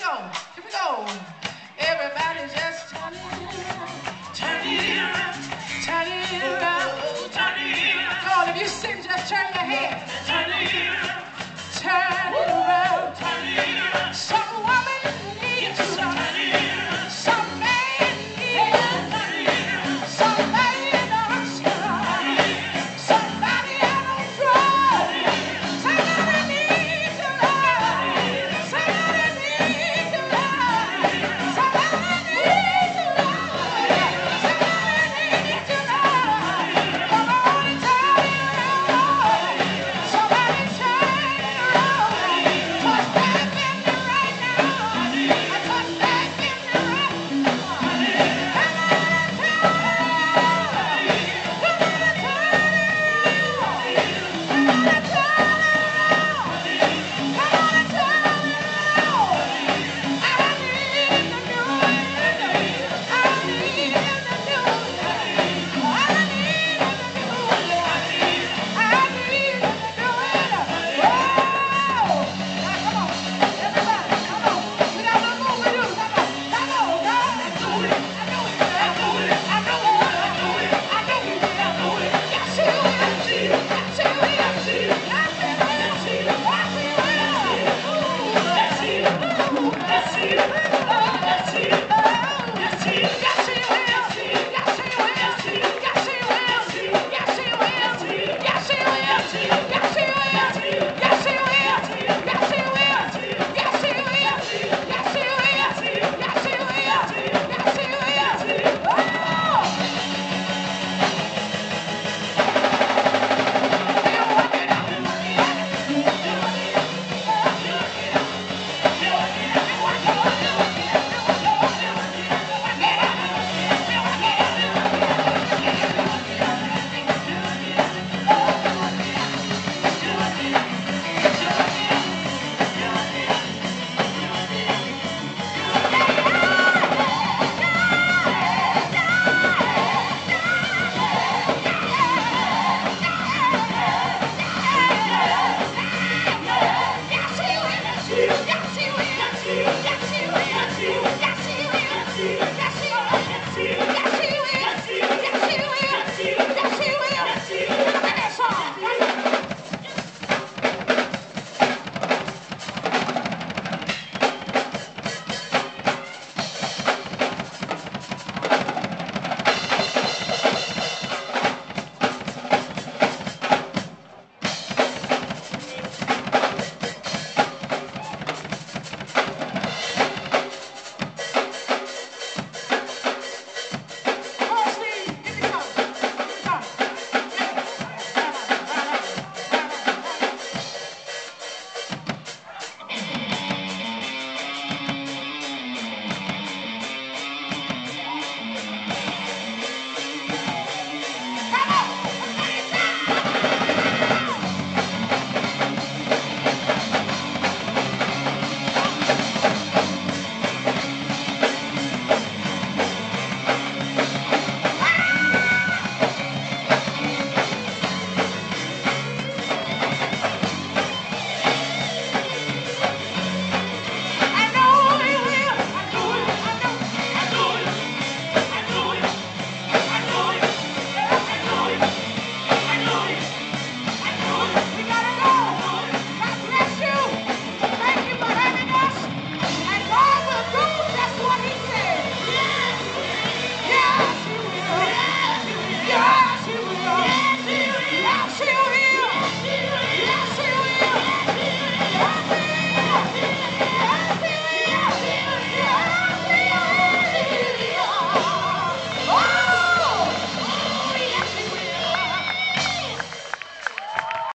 we go. Here we go. Everybody just turn it around. Turn it around. Turn it around. Oh, turn it around. Come on, if you sing, just turn your head. Turn it around.